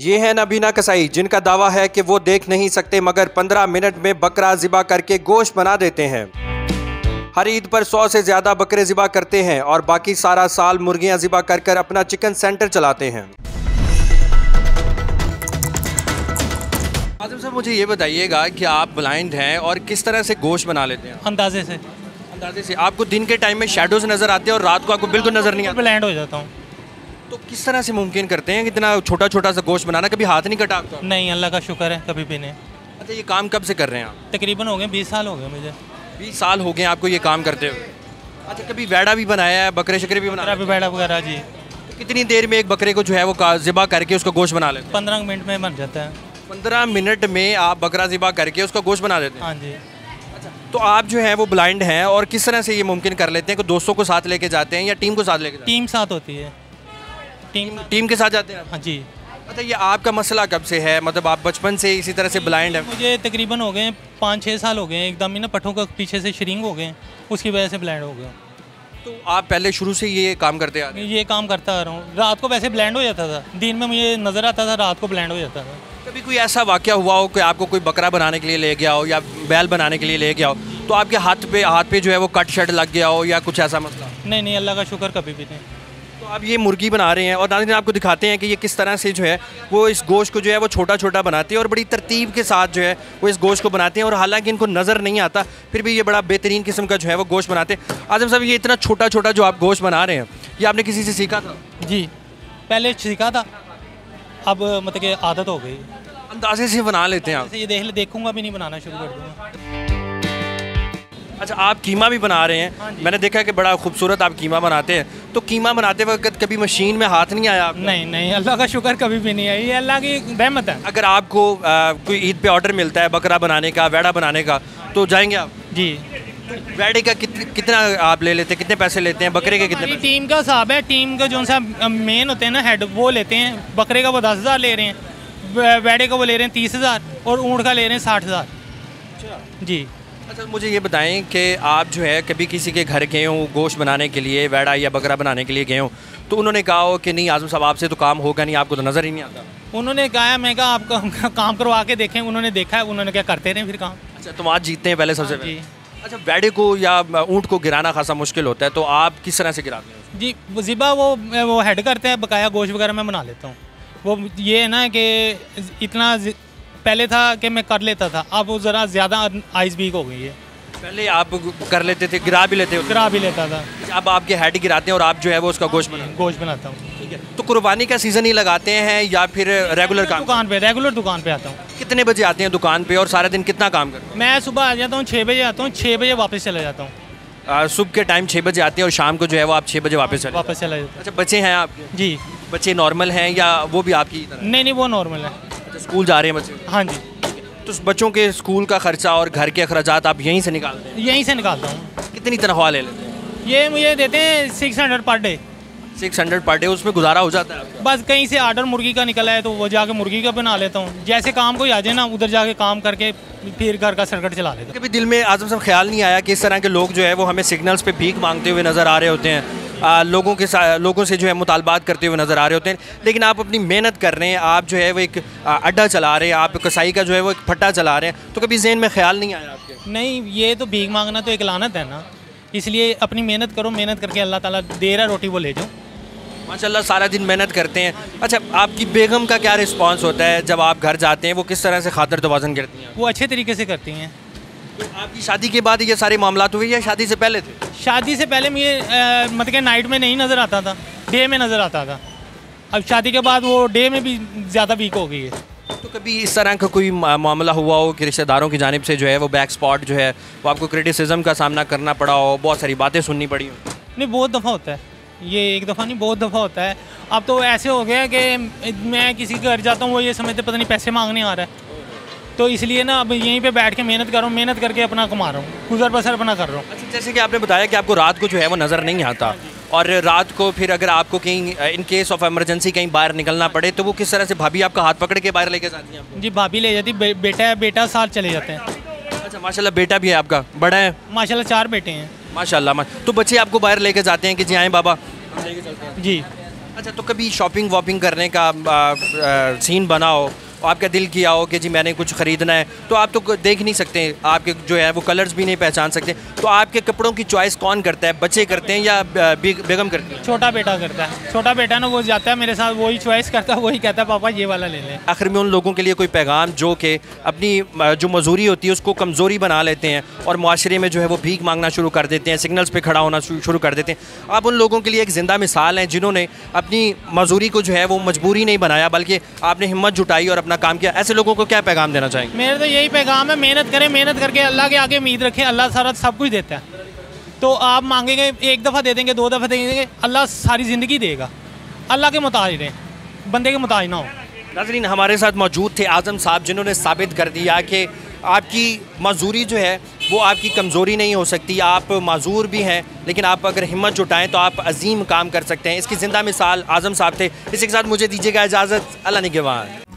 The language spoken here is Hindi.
ये है नबीना कसाई जिनका दावा है कि वो देख नहीं सकते मगर 15 मिनट में बकरा ज़िबा करके गोश्त बना देते हैं। हर ईद पर 100 से ज़्यादा बकरे ज़िबा करते हैं और बाकी सारा साल मुर्गियाँ ज़िबा कर कर अपना चिकन सेंटर चलाते हैं। आज़म साहब मुझे ये बताइएगा कि आप ब्लाइंड हैं और किस तरह से गोश्त बना लेते हैं? अंदाजे से। अंदाजे से। आपको दिन के टाइम में शेडोज नज़र आते हैं और रात को आपको बिल्कुल नज़र नहीं आता। ब्लैंड हो जाता हूँ। तो किस तरह से मुमकिन करते हैं कि इतना छोटा छोटा सा गोश्त बनाना? कभी हाथ नहीं कटा आपका? नहीं अल्लाह का शुक्र है कभी भी नहीं। अच्छा ये काम कब से कर रहे हैं आप? तकरीबन हो गए बीस साल हो गए मुझे। बीस साल हो गए आपको ये काम करते हुए। अच्छा कभी वैड़ा भी बनाया है बकरे शकरे भी बनाया बैठा वगैरह जी। तो कितनी देर में एक बकरे को जो है वो ज़िबा करके उसका गोश्त बना लेते हैं? पंद्रह मिनट में बन जाता है। पंद्रह मिनट में आप बकरा ज़िबा करके उसका गोश्त बना देते हैं? हाँ जी। तो आप जो है वो ब्लाइंड हैं और किस तरह से ये मुमकिन कर लेते हैं कि दोस्तों को साथ लेके जाते हैं या टीम को साथ लेके जाते टीम साथ होती है। टीम टीम के साथ जाते हैं हाँ जी। अच्छा ये आपका मसला कब से है? मतलब आप बचपन से इसी तरह से ब्लाइंड है। मुझे तकरीबन हो गए पाँच छः साल हो गए एकदम ही ना पट्ठों का पीछे से श्रिंग हो गए उसकी वजह से ब्लैंड हो गया तो आप पहले शुरू से ये काम करते आ रहे ये काम करता आ रहा हूँ। रात को वैसे ब्लैंड हो जाता था। दिन में मुझे नज़र आता था रात को ब्लैंड हो जाता था। कभी कोई ऐसा वाक्य हुआ हो कि आपको कोई बकरा बनाने के लिए ले गया हो या बैल बनाने के लिए ले गया हो? तो आपके हाथ पे हाथ पे जो है वो कट शट लग गया हो या कुछ ऐसा मसला? नहीं नहीं अल्लाह का शुक्र कभी भी नहीं। आप ये मुर्गी बना रहे हैं और नाज़रीन आपको दिखाते हैं कि ये किस तरह से जो है वो इस गोश्त को जो है वो छोटा छोटा बनाते हैं और बड़ी तरतीब के साथ जो है वो इस गोश्त को बनाते हैं और हालाँकि इनको नज़र नहीं आता फिर भी ये बड़ा बेहतरीन किस्म का जो है वो गोश्त बनाते हैं। आज़म साहब ये इतना छोटा छोटा जो आप गोश्त बना रहे हैं ये आपने किसी से सीखा था? जी पहले सीखा था अब मतलब कि आदत हो गई। अंदाजे से बना लेते हैं आप। ये देख ले देखूँगा भी नहीं बनाना शुरू कर दूँगा। अच्छा आप कीमा भी बना रहे हैं। हाँ मैंने देखा कि बड़ा खूबसूरत आप कीमा बनाते हैं। तो कीमा बनाते वक्त कभी मशीन में हाथ नहीं आया आपका? नहीं नहीं अल्लाह का शुक्र कभी भी नहीं ये अल्लाह की रहमत है। अगर आपको आ, कोई ईद पे ऑर्डर मिलता है बकरा बनाने का वेड़ा बनाने का तो जाएँगे आप? जी। वेड़े का कित, कितना आप ले लेते हैं? कितने पैसे लेते हैं? बकरे के कितने टीम का हिसाब है। टीम का जो सा मेन होते हैं ना हेड वो लेते हैं। बकरे का वो दस हज़ार ले रहे हैं। वेड़े का वो ले रहे हैं तीस हज़ार और ऊँट का ले रहे हैं साठ हज़ार। जी। अच्छा मुझे ये बताएँ कि आप जो है कभी किसी के घर गए हो गोश्त बनाने के लिए वैड़ा या बकरा बनाने के लिए गए हो तो उन्होंने कहा हो कि नहीं आज़म साहब आपसे तो काम होगा नहीं आपको तो नज़र ही नहीं आता। उन्होंने कहा मैं कहा आप काम करवा के देखें उन्होंने देखा है उन्होंने क्या करते रहे फिर काम। अच्छा तुम आज जीतते हैं पहले सबसे पहले। अच्छा वैड़े को या ऊँट को गिराना खासा मुश्किल होता है तो आप किस तरह से गिराते हैं? जी वो ज़िबा वो वो हेड करते हैं बकाया गोश्त वगैरह मैं बना लेता हूँ। वो ये है ना कि इतना पहले था कि मैं कर लेता था अब वो ज़रा ज़्यादा आइस वीक हो गई है। पहले आप कर लेते थे गिरा भी लेते गिरा भी लेता था। अब आपके हेड गिराते हैं और आप जो है वो उसका गोश्त बनाते गोश्त बनाता हूँ। ठीक है तो कुर्बानी का सीज़न ही लगाते हैं या फिर रेगुलर काम? दुकान पे रेगुलर दुकान पे आता हूँ। कितने बजे आते हैं दुकान पे और सारा दिन कितना काम करते मैं सुबह आ जाता हूँ छः बजे आता हूँ छः बजे वापस चला जाता हूँ। सुबह के टाइम छः बजे आते हैं और शाम को जो है वो आप छः बजे वापस चले वापस चला जाता अच्छा बच्चे हैं आपके? हूँ जी। बच्चे नॉर्मल हैं या वो भी आपकी नहीं नहीं वो नॉर्मल है। स्कूल जा रहे हैं बच्चे? हाँ जी। तो बच्चों के स्कूल का खर्चा और घर के अखराज आप यहीं से निकालते हैं? यहीं से निकालता हूँ। कितनी तनख्वाह ले लेते हैं? ये मुझे देते हैं six hundred per day six hundred per day उसमें गुजारा हो जाता है बस कहीं से आर्डर मुर्गी का निकला है तो वो जाके मुर्गी का बना लेता हूँ। जैसे काम कोई आ जाए ना उधर जाके काम करके फिर घर का सर्कट चला लेता कभी दिल में आज़म साहब ख्याल नहीं आया कि इस तरह के लोग जो है वो हमें सिग्नल्स पे भीख मांगते हुए नज़र आ रहे होते हैं? आ, लोगों के साथ लोगों से जो है मुतालबात करते हुए नज़र आ रहे होते हैं। लेकिन आप अपनी मेहनत कर रहे हैं आप जो है वो एक अड्डा चला रहे हैं आप कसाई का जो है वो एक फट्टा चला रहे हैं। तो कभी जहन में ख्याल नहीं आया आपके? नहीं ये तो भीख मांगना तो एक लानत है ना। इसलिए अपनी मेहनत करो मेहनत करके अल्लाह ताला दे रहा रोटी वो ले जाओ। माशाल्लाह सारा दिन मेहनत करते हैं। अच्छा आपकी बेगम का क्या रिस्पांस होता है? जब आप घर जाते हैं वो किस तरह से खातर तवाजन करती हैं? वो अच्छे तरीके से करती हैं। तो आपकी शादी के बाद ये सारे मामला हुए या शादी से पहले थे? शादी से पहले मुझे मतलब कि नाइट में नहीं नज़र आता था डे में नज़र आता था। अब शादी के बाद वो डे में भी ज़्यादा वीक हो गई है। तो कभी इस तरह का कोई मामला हुआ हो कि रिश्तेदारों की जानब से जो है वो बैक स्पॉट जो है वो आपको क्रिटिसिज्म का सामना करना पड़ा हो बहुत सारी बातें सुननी पड़ी हो? नहीं बहुत दफ़ा होता है। ये एक दफ़ा नहीं बहुत दफ़ा होता है। अब तो ऐसे हो गया कि मैं किसी के घर जाता हूँ वो ये समझते पता नहीं पैसे मांगने आ रहा है। तो इसलिए ना अब यहीं पे बैठ के मेहनत कर रहा हूँ मेहनत करके अपना कमा रहा हूँ। गुजर बसर अपना कर रहा हूँ। अच्छा जैसे कि आपने बताया कि आपको रात को जो है वो नज़र नहीं आता। और रात को फिर अगर आपको कहीं इन केस ऑफ़ एमरजेंसी कहीं बाहर निकलना पड़े तो वो किस तरह से भाभी आपका हाथ पकड़ के बाहर लेके जाती है आपको? जी भाभी ले जाती बे, बेटा है बेटा साथ चले जाते हैं। अच्छा माशाल्लाह बेटा भी है आपका बड़ा है? माशाल्लाह चार बेटे हैं। माशाल्लाह तो बच्चे आपको बाहर लेके जाते हैं कि जी आए बाबा? हैं जी। अच्छा तो कभी शॉपिंग वॉपिंग करने का सीन बना हो? आपका दिल किया हो कि जी मैंने कुछ ख़रीदना है तो आप तो देख नहीं सकते आपके जो है वो कलर्स भी नहीं पहचान सकते। तो आपके कपड़ों की चॉइस कौन करता है? बच्चे करते हैं या बेगम करती है? छोटा बेटा करता है। छोटा बेटा ना वो जाता है मेरे साथ वही चॉइस करता है वही कहता है पापा ये वाला ले लें। आखिर में उन लोगों के लिए कोई पैगाम जो कि अपनी जो मजूरी होती है उसको कमज़ोरी बना लेते हैं और माशरे में जो है वो भीख मांगना शुरू कर देते हैं सिग्नल्स पर खड़ा होना शुरू कर देते हैं। आप उन लोगों के लिए एक ज़िंदा मिसाल हैं जिन्होंने अपनी मजूरी को जो है वो मजबूरी नहीं बनाया बल्कि आपने हिम्मत जुटाई और अपना काम किया? ऐसे लोगों को क्या पैगाम देना चाहेंगे? मेरे तो यही पैगाम है मेहनत करें मेहनत करके अल्लाह के आगे उम्मीद रखें अल्लाह सारा सब कुछ देता है। तो आप मांगेंगे एक दफ़ा दे देंगे दो दफ़ा दे देंगे अल्लाह सारी ज़िंदगी देगा। अल्लाह के मुताज रहें बंदे के मुताज ना हो। नाजरीन हमारे साथ मौजूद थे आज़म साहब जिन्होंने साबित कर दिया कि आपकी मजदूरी जो है वो आपकी कमज़ोरी नहीं हो सकती आप माजूर भी हैं लेकिन आप अगर हिम्मत जुटाएँ तो आप अजीम काम कर सकते हैं। इसकी ज़िंदा मिसाल आज़म साहब थे। इसी के साथ मुझे दीजिएगा इजाज़त अल्लाह निगवान